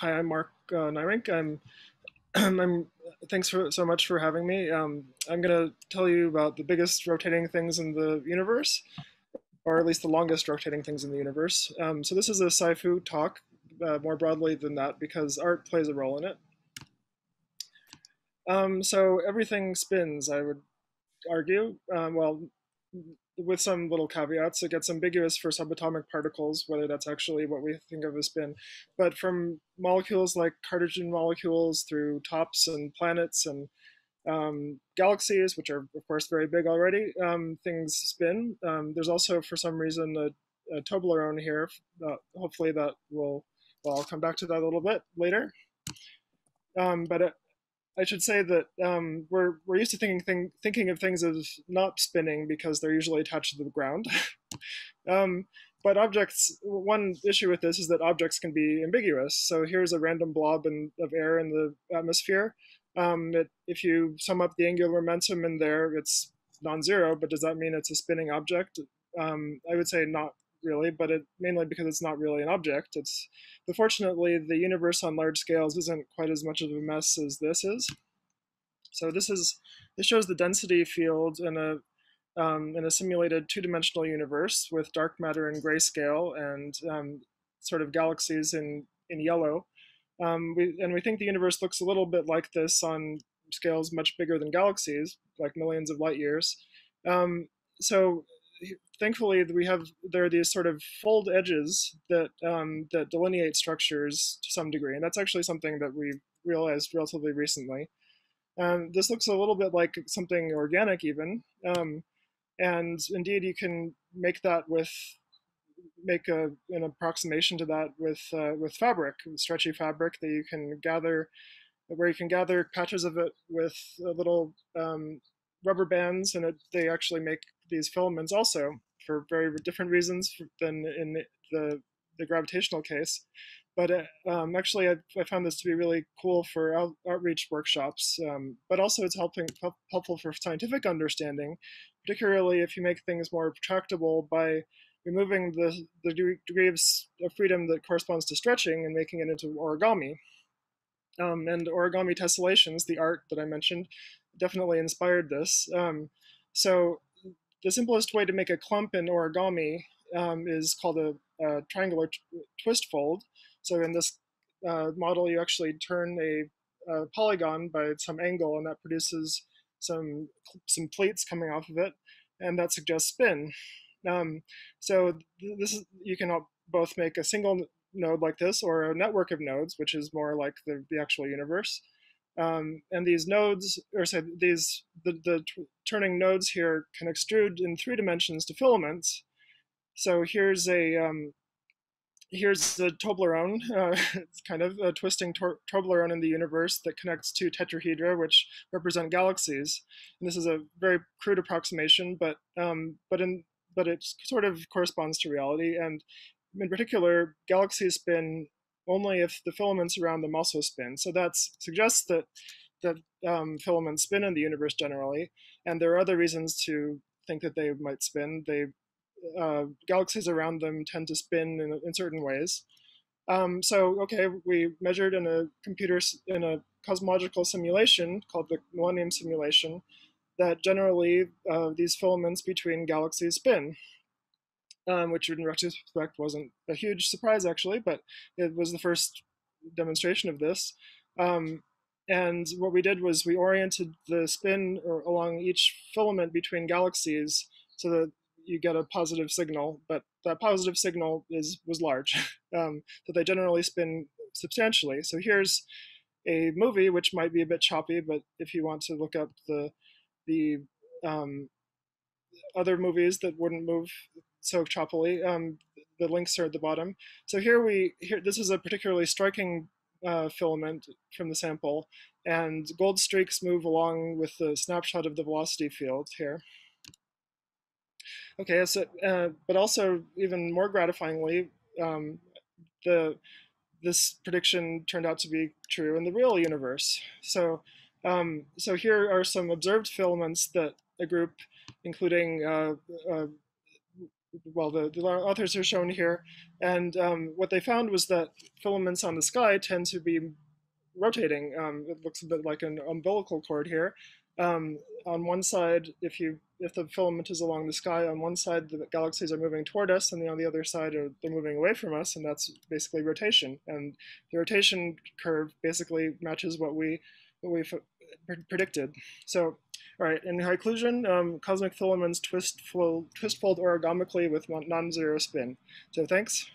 hi, I'm Mark uh, Neyrinck. I'm, I'm. Thanks for so much for having me. Um, I'm going to tell you about the biggest rotating things in the universe, or at least the longest rotating things in the universe. Um, so this is a SciFoo talk, uh, more broadly than that, because art plays a role in it. Um, so everything spins, I would argue. Um, well, with some little caveats, it gets ambiguous for subatomic particles, whether that's actually what we think of as spin. But from molecules like hydrogen molecules through tops and planets and um, galaxies, which are of course very big already, um, things spin. Um, there's also, for some reason, a, a Toblerone here. Uh, hopefully that will, well, I'll come back to that a little bit later. Um, but it, I should say that um, we're we're used to thinking thing, thinking of things as not spinning because they're usually attached to the ground. um, but objects, one issue with this is that objects can be ambiguous. So here's a random blob in, of air in the atmosphere. Um, it, if you sum up the angular momentum in there, it's non-zero. But does that mean it's a spinning object? Um, I would say not really, but it mainly because it's not really an object. It's but fortunately the universe on large scales isn't quite as much of a mess as this is. So this is this shows the density field in a um, in a simulated two-dimensional universe with dark matter in grayscale and um, sort of galaxies in in yellow. Um, we, and we think the universe looks a little bit like this on scales much bigger than galaxies, like millions of light years. Um, so thankfully we have there are these sort of fold edges that um, that delineate structures to some degree, and that's actually something that we realized relatively recently. Um, this looks a little bit like something organic even, um, and indeed you can make that with make a, an approximation to that with uh, with fabric, stretchy fabric that you can gather, where you can gather patches of it with little um, rubber bands, and it, they actually make these filaments also for very different reasons than in the, the gravitational case. But uh, um, actually, I, I, found this to be really cool for out, outreach workshops. Um, but also, it's helping help, helpful for scientific understanding, particularly if you make things more tractable by removing the, the degree of freedom that corresponds to stretching and making it into origami. Um, and origami tessellations, the art that I mentioned, definitely inspired this. Um, so the simplest way to make a clump in origami um, is called a, a triangular twist fold. So in this uh, model, you actually turn a, a, polygon by some angle, and that produces some some pleats coming off of it, and that suggests spin. Um, so this is you can both make a single node like this or a network of nodes, which is more like the, the actual universe. Um, and these nodes, or say these, the, the turning nodes here can extrude in three dimensions to filaments. So here's a, um, here's the Toblerone, uh, it's kind of a twisting Toblerone in the universe that connects two tetrahedra, which represent galaxies. And this is a very crude approximation, but um, but in but it sort of corresponds to reality. And in particular, galaxies spin only if the filaments around them also spin. So that suggests that that um, filaments spin in the universe generally, and there are other reasons to think that they might spin. They uh, galaxies around them tend to spin in, in certain ways. Um, so okay, we measured in a computer in a cosmological simulation called the Millennium simulation that generally uh, these filaments between galaxies spin um, which in retrospect wasn't a huge surprise actually, but it was the first demonstration of this. Um, and what we did was we oriented the spin along each filament between galaxies so that you get a positive signal, but that positive signal is was large. um, so they generally spin substantially. So here's a movie which might be a bit choppy, but if you want to look up the the um, other movies that wouldn't move so choppily. Um, the links are at the bottom. So here we here this is a particularly striking uh, filament from the sample, and gold streaks move along with the snapshot of the velocity field here. Okay, so uh, but also even more gratifyingly, um, the this prediction turned out to be true in the real universe. So um, so here are some observed filaments that a group, including uh, uh, well, the, the authors are shown here, and um, what they found was that filaments on the sky tend to be rotating. Um, it looks a bit like an umbilical cord here. Um, on one side, if you if the filament is along the sky, on one side the galaxies are moving toward us, and on the other side are, they're moving away from us, and that's basically rotation. And the rotation curve basically matches what we what we predicted. So all right, in conclusion, um, cosmic filaments twist twist fold origamically with non-zero spin. So thanks.